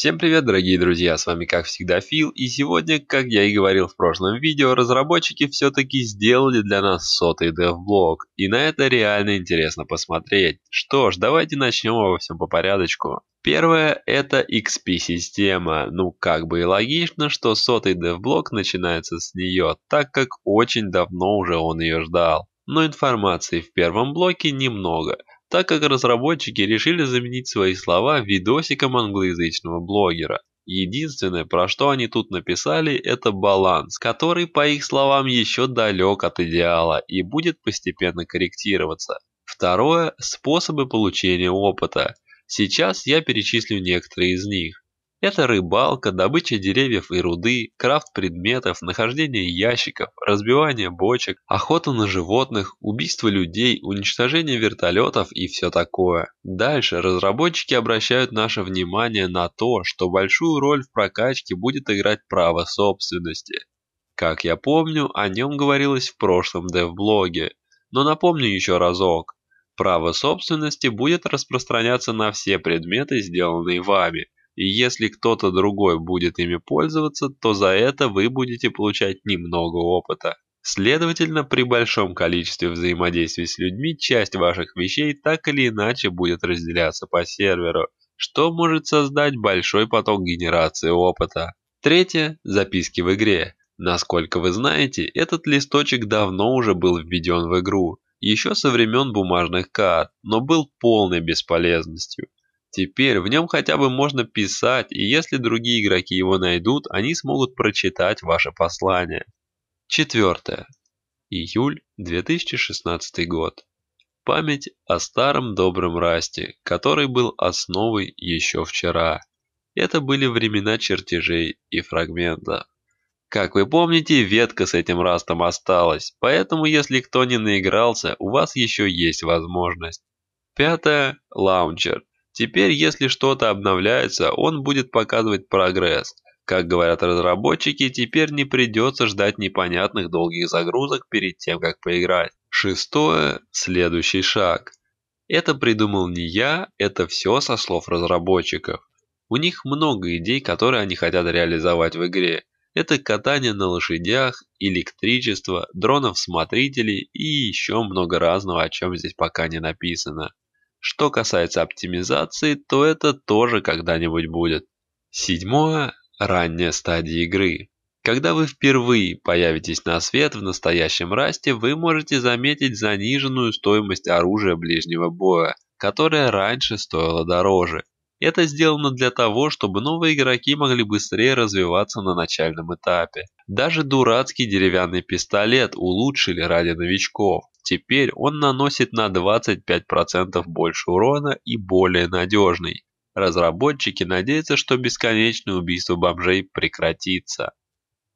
Всем привет, дорогие друзья, с вами как всегда Фил, и сегодня, как я и говорил в прошлом видео, разработчики все-таки сделали для нас сотый девблог, и на это реально интересно посмотреть. Что ж, давайте начнем обо всем по порядочку. Первое – это XP-система, ну как бы и логично, что сотый девблог начинается с нее, так как очень давно уже он ее ждал. Но информации в первом блоке немного – так как разработчики решили заменить свои слова видосиком англоязычного блогера. Единственное, про что они тут написали, это баланс, который, по их словам, еще далек от идеала и будет постепенно корректироваться. Второе – способы получения опыта. Сейчас я перечислю некоторые из них. Это рыбалка, добыча деревьев и руды, крафт предметов, нахождение ящиков, разбивание бочек, охота на животных, убийство людей, уничтожение вертолетов и все такое. Дальше разработчики обращают наше внимание на то, что большую роль в прокачке будет играть право собственности. Как я помню, о нем говорилось в прошлом дев-блоге, но напомню еще разок. Право собственности будет распространяться на все предметы, сделанные вами – и если кто-то другой будет ими пользоваться, то за это вы будете получать немного опыта. Следовательно, при большом количестве взаимодействий с людьми часть ваших вещей так или иначе будет разделяться по серверу, что может создать большой поток генерации опыта. Третье – записки в игре. Насколько вы знаете, этот листочек давно уже был введен в игру, еще со времен бумажных карт, но был полной бесполезностью. Теперь в нем хотя бы можно писать, и если другие игроки его найдут, они смогут прочитать ваше послание. Четвертое. Июль 2016 год. Память о старом добром Расте, который был основой еще вчера. Это были времена чертежей и фрагментов. Как вы помните, ветка с этим растом осталась, поэтому если кто не наигрался, у вас еще есть возможность. Пятое. Лаунчер. Теперь, если что-то обновляется, он будет показывать прогресс. Как говорят разработчики, теперь не придется ждать непонятных долгих загрузок перед тем, как поиграть. Шестое – следующий шаг. Это придумал не я, это все со слов разработчиков. У них много идей, которые они хотят реализовать в игре. Это катание на лошадях, электричество, дронов-смотрителей и еще много разного, о чем здесь пока не написано. Что касается оптимизации, то это тоже когда-нибудь будет. Седьмое – ранняя стадия игры. Когда вы впервые появитесь на свет в настоящем расте, вы можете заметить заниженную стоимость оружия ближнего боя, которое раньше стоило дороже. Это сделано для того, чтобы новые игроки могли быстрее развиваться на начальном этапе. Даже дурацкий деревянный пистолет улучшили ради новичков. Теперь он наносит на 25% больше урона и более надежный. Разработчики надеются, что бесконечное убийство бомжей прекратится.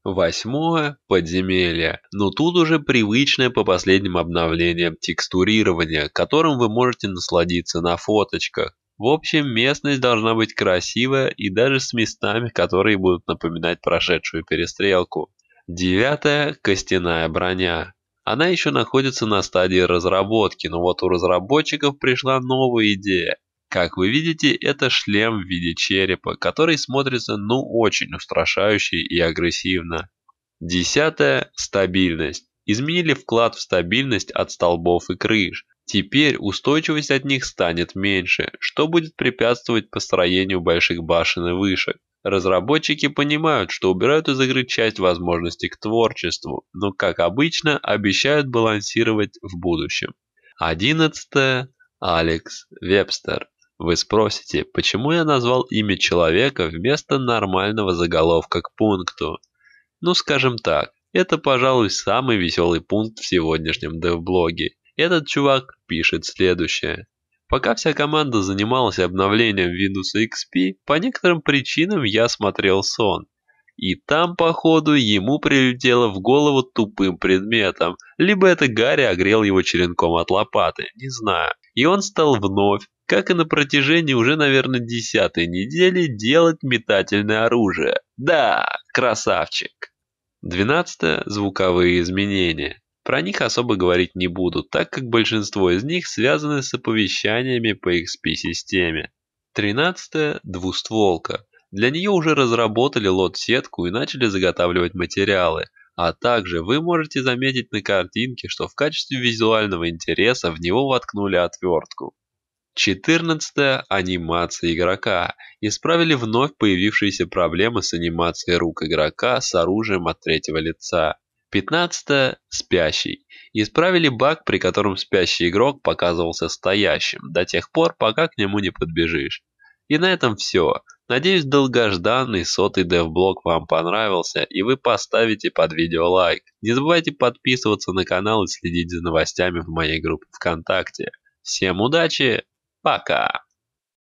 Восьмое – подземелье. Но тут уже привычное по последним обновлениям текстурирование, которым вы можете насладиться на фоточках. В общем, местность должна быть красивая и даже с местами, которые будут напоминать прошедшую перестрелку. Девятое – костяная броня. Она еще находится на стадии разработки, но вот у разработчиков пришла новая идея. Как вы видите, это шлем в виде черепа, который смотрится ну очень устрашающе и агрессивно. Десятое – стабильность. Изменили вклад в стабильность от столбов и крыш. Теперь устойчивость от них станет меньше, что будет препятствовать построению больших башен и вышек. Разработчики понимают, что убирают из игры часть возможностей к творчеству, но, как обычно, обещают балансировать в будущем. 11. Алекс Вебстер. Вы спросите, почему я назвал имя человека вместо нормального заголовка к пункту? Ну, скажем так, это, пожалуй, самый веселый пункт в сегодняшнем девблоге. Этот чувак пишет следующее. Пока вся команда занималась обновлением Windows XP, по некоторым причинам я смотрел сон. И там, походу, ему прилетело в голову тупым предметом. Либо это Гарри огрел его черенком от лопаты, не знаю. И он стал вновь, как и на протяжении уже, наверное, десятой недели, делать метательное оружие. Да, красавчик. Двенадцатое. Звуковые изменения. Про них особо говорить не буду, так как большинство из них связаны с оповещаниями по XP-системе. 13. Двустволка. Для нее уже разработали лот-сетку и начали заготавливать материалы, а также вы можете заметить на картинке, что в качестве визуального интереса в него воткнули отвертку. 14. Анимация игрока. Исправили вновь появившиеся проблемы с анимацией рук игрока с оружием от третьего лица. 15. Спящий. Исправили баг, при котором спящий игрок показывался стоящим до тех пор, пока к нему не подбежишь. И на этом все. Надеюсь, долгожданный сотый девблог вам понравился и вы поставите под видео лайк. Не забывайте подписываться на канал и следить за новостями в моей группе ВКонтакте. Всем удачи! Пока!